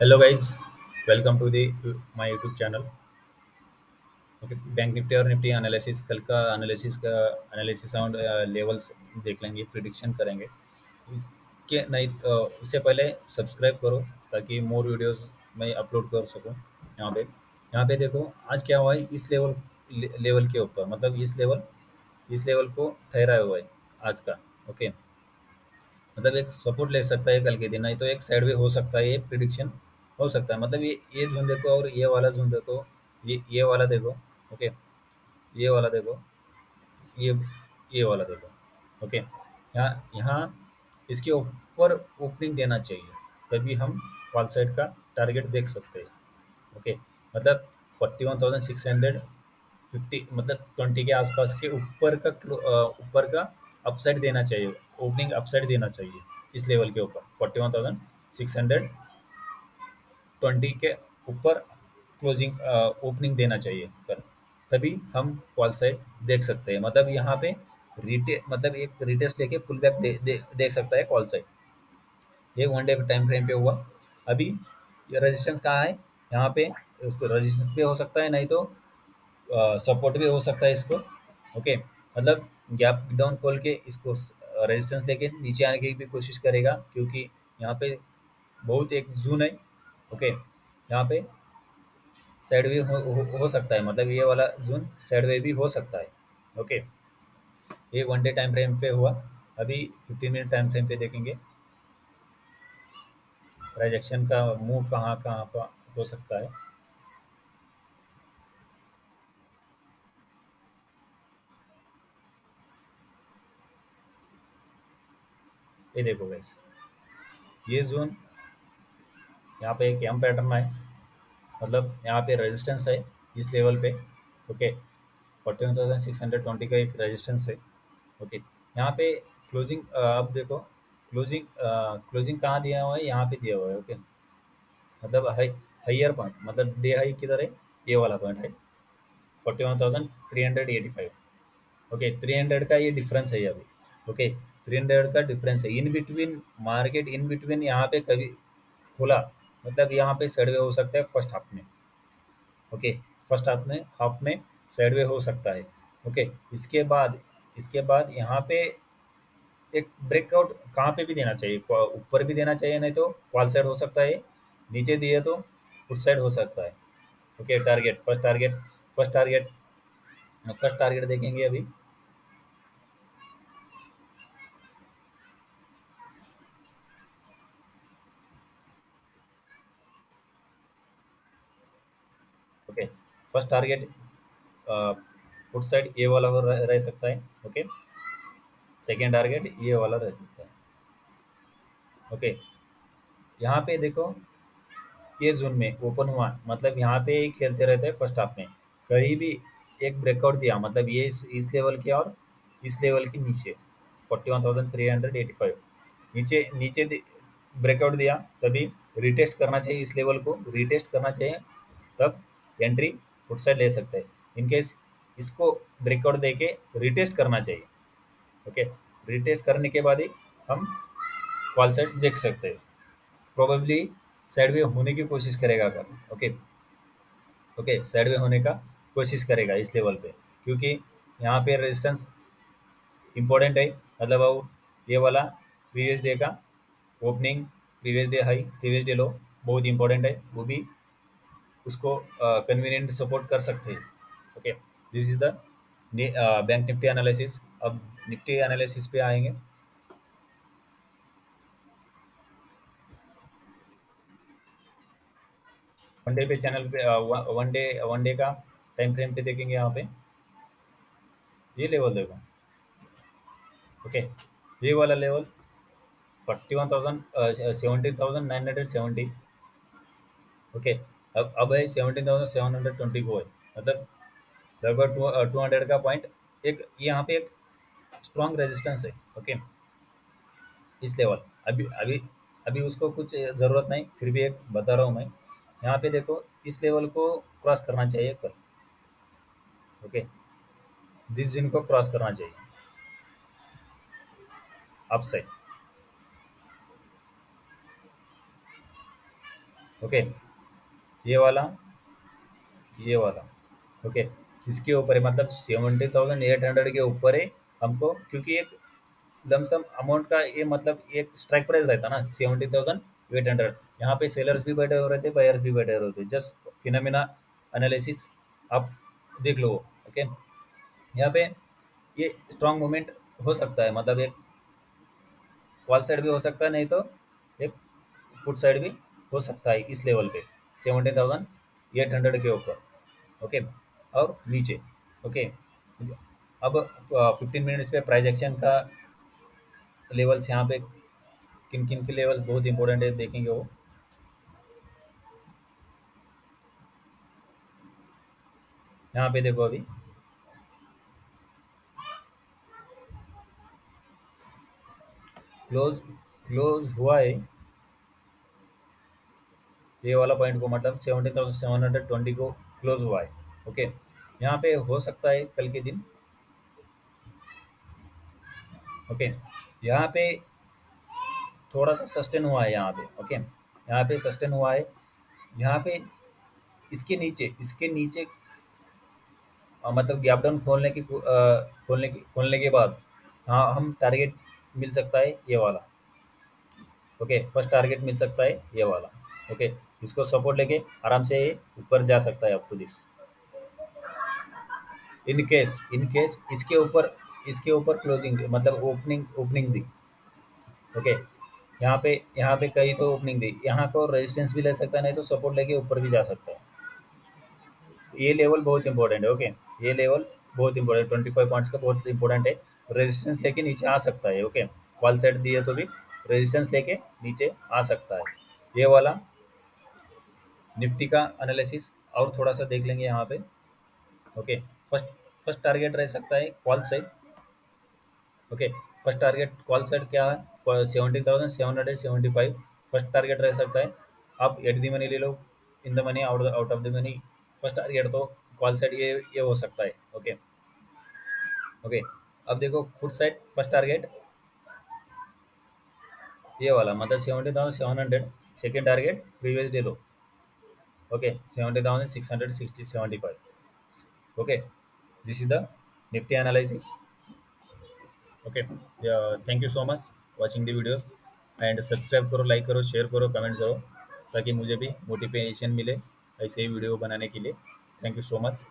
Hello guys, welcome to the my YouTube channel. Okay bank Nifty और Nifty analysis कल का analysis का analysis और लेवल्स देख लेंगे प्रिडिक्शन करेंगे। इसके नहीं तो उससे पहले सब्सक्राइब करो ताकि मोर वीडियोस मैं अपलोड कर सकूँ यहाँ पे। यहाँ पे देखो आज क्या हुआ है इस लेवल ले, लेवल के ऊपर मतलब इस लेवल इस लेवल को ठहराया हुआ है आज का ओके मतलब एक सपोर्ट ले सकता है कल के दिन नहीं तो एक साइड भी हो सकता है ये प्रिडिक्शन हो सकता है। मतलब ये ये जोन देखो और ये वाला जोन देखो। ये ये वाला देखो, ओके? ये वाला देखो, ये ये वाला देखो, ओके? यहाँ यहाँ इसके ऊपर ओपनिंग देना चाहिए, तभी हम कॉल साइड का टारगेट देख सकते हैं, ओके? मतलब forty one thousand six hundred fifty मतलब ट्वेंटी के आसपास के ऊपर का ऊपर का अपसाइड देना चाहिए ओपनिंग अपसाइड देना चाहिए, इस लेवल के ऊपर forty one thousand six hundred twenty के ऊपर क्लोजिंग ओपनिंग देना चाहिए कर। तभी हम कॉल साइड देख सकते हैं। मतलब यहाँ पे रिटे मतलब एक रिटेस्ट लेके पुल बैक दे, दे, देख सकता है कॉल साइड ये वन डे टाइम फ्रेम पे हुआ। अभी रेजिस्टेंस कहाँ है? यहाँ पे रेजिस्टेंस भी हो सकता है नहीं तो सपोर्ट भी हो सकता है इसको। ओके मतलब गैप डाउन खोल के इसको रेजिस्टेंस लेके नीचे आने की भी कोशिश करेगा क्योंकि यहाँ पे बहुत एक जून है। ओके यहाँ पे साइड वे हो, हो, हो सकता है मतलब ये वाला जून साइड वे भी हो सकता है ओके। ये वन डे टाइम फ्रेम पे हुआ अभी फिफ्टीन मिनट टाइम फ्रेम पे देखेंगे। ट्रांजेक्शन का मूव कहाँ कहाँ पर हो सकता है। ये देखो गैस ये जोन यहाँ पे एक एम पैटर्न है मतलब यहाँ पे रेजिस्टेंस है इस लेवल पे okay forty one thousand six hundred twenty का एक रेजिस्टेंस है ओके यहाँ पे क्लोजिंग अब देखो क्लोजिंग क्लोजिंग कहाँ दिया हुआ है? यहाँ पे दिया हुआ है ओके मतलब हाई हाइयर पॉइंट मतलब डे हाई किधर है? ये वाला पॉइंट है। Forty one thousand three hundred eighty five okay three hundred का ये डिफरेंस है अभी ओके थ्री हंड्रेड का डिफरेंस है। In between market in between यहाँ पे कभी खुला मतलब यहाँ पे साइडवे हो सकता है फ़र्स्ट हाफ़ में। ओके फ़र्स्ट हाफ़ में हाफ़ में साइडवे हो सकता है। ओके इसके बाद इसके बाद यहाँ पे एक ब्रेकआउट कहाँ पे भी देना चाहिए? ऊपर भी देना चाहिए, नहीं तो कॉल साइड हो सकता है, नीचे दिए तो फुट साइड हो सकता है। Okay target first target first target first target देखेंगे अभी। Okay first target put side ये वाला रह, रह सकता है ओके? सेकेंड टारगेट ये वाला रह सकता है ओके? यहाँ पे देखो ये जोन में ओपन हुआ मतलब यहाँ पे ही खेलते रहते हैं फ़र्स्ट हाफ़ में। कहीं भी एक ब्रेकआउट दिया मतलब ये इस, इस लेवल के और इस लेवल के नीचे forty one thousand three hundred eighty five नीचे नीचे ब्रेकआउट दिया तभी रिटेस्ट करना चाहिए इस लेवल को रिटेस्ट करना चाहिए तब एंट्री फुट साइड ले सकते हैं। इनकेस इसको ब्रेकआउट दे के रिटेस्ट करना चाहिए। ओके? रिटेस्ट करने के बाद ही हम कॉल साइड देख सकते हैं। प्रोबेबली साइड वे होने की कोशिश करेगा अगर, ओके? ओके साइड वे होने का कोशिश करेगा इस लेवल पे। क्योंकि यहाँ पे रेजिस्टेंस इम्पोर्टेंट है। मतलब वो ये वाला प्रीवियस डे का opening previous day high previous day low बहुत इंपॉर्टेंट है। वो भी उसको कन्वीनियंट सपोर्ट कर सकते हैं। Okay this is the bank Nifty analysis अब निफ्टी एनालिसिस पे आएँगे। वन डे पे चैनल पे वन डे वन डे का टाइम फ्रेम पे देखेंगे यहाँ पे। ये लेवल देखो। ओके ये वाला level forty one thousand seventeen thousand nine hundred seventy okay अब अब है seventeen thousand seven hundred twenty है मतलब लगभग टू हंड्रेड का पॉइंट एक, यहाँ पे एक स्ट्रॉन्ग रेजिस्टेंस है ओके इस लेवल अभी अभी अभी उसको कुछ ज़रूरत नहीं, फिर भी एक बता रहा हूँ मैं। यहाँ पे देखो, इस लेवल को क्रॉस करना चाहिए कल ओके दिस जिन को क्रॉस करना चाहिए। अप साइड ओके ये वाला ये वाला ओके इसके ऊपर है मतलब सेवेंटी थाउज़ेंड एट हंड्रेड के ऊपर है हमको, क्योंकि एक लमसम अमाउंट का ये मतलब एक स्ट्राइक प्राइस रहता ना सेवेंटी थाउज़ेंड एट हंड्रेड। यहाँ पे सेलर्स भी बैठे हो रहे थे बायर्स भी बैठे हो रहे थे जस्ट फिनमिना एनालिसिस आप देख लो ओके यहाँ पे ये स्ट्रॉन्ग मूवमेंट हो सकता है मतलब एक कॉल साइड भी हो सकता है, नहीं तो एक फुट साइड भी हो सकता है इस लेवल पे। सेवेंटी थाउज़ेंड एट हंड्रेड के ऊपर ओके और नीचे ओके अब फिफ्टीन मिनट्स पे प्राइस एक्शन का लेवल्स यहाँ पे किन किन के लेवल्स बहुत इंपॉर्टेंट है, देखेंगे वो। यहाँ पे देखो अभी। क्लोज क्लोज हुआ है। ये वाला पॉइंट को मतलब seventy thousand seven hundred twenty को क्लोज हुआ है ओके यहाँ पे हो सकता है कल के दिन ओके यहाँ पे थोड़ा सा सस्टेन हुआ है यहाँ पे ओके यहाँ पे सस्टेन हुआ है यहाँ पे इसके नीचे इसके नीचे अ, मतलब गैप डाउन खोलने की अ, खोलने की खोलने के बाद हाँ हम टारगेट मिल सकता है ये वाला ओके फ़र्स्ट टारगेट मिल सकता है ये वाला ओके इसको सपोर्ट लेके आराम से ऊपर जा सकता है to this in case in case इसके ऊपर इसके ऊपर क्लोजिंग मतलब ओपनिंग ओपनिंग दी। ओके यहाँ पे यहाँ पे कहीं तो ओपनिंग दी। यहाँ को रेजिस्टेंस भी ले सकता है, नहीं तो सपोर्ट लेके ऊपर भी जा सकता है। ये लेवल बहुत इंपॉर्टेंट है ओके ये लेवल बहुत इंपॉर्टेंट ट्वेंटी फाइव पॉइंट्स का बहुत इंपॉर्टेंट है। रेजिस्टेंस लेके नीचे आ सकता है ओके कॉल साइड दिए तो भी रेजिस्टेंस लेके नीचे आ सकता है। ये वाला निफ्टी का एनालिसिस और थोड़ा सा देख लेंगे यहाँ पे। ओके फ़र्स्ट फ़र्स्ट टारगेट रह सकता है call side okay first target call side क्या है? Seventy thousand seven hundred seventy five first target रह सकता है। आप एट दी मनी ले लो। In the money out out of the money first target तो कॉल साइड ये ये हो सकता है। ओके ओके अब देखो फुट साइड फ़र्स्ट टारगेट ये वाला मतलब seventy thousand seven hundred second target previous day low. Sixty seventy five okay this is the Nifty analysis okay thank you so much watching the videos and subscribe करो like करो share करो comment करो, ताकि मुझे भी motivation मिले ऐसे ही video बनाने के लिए. Thank you so much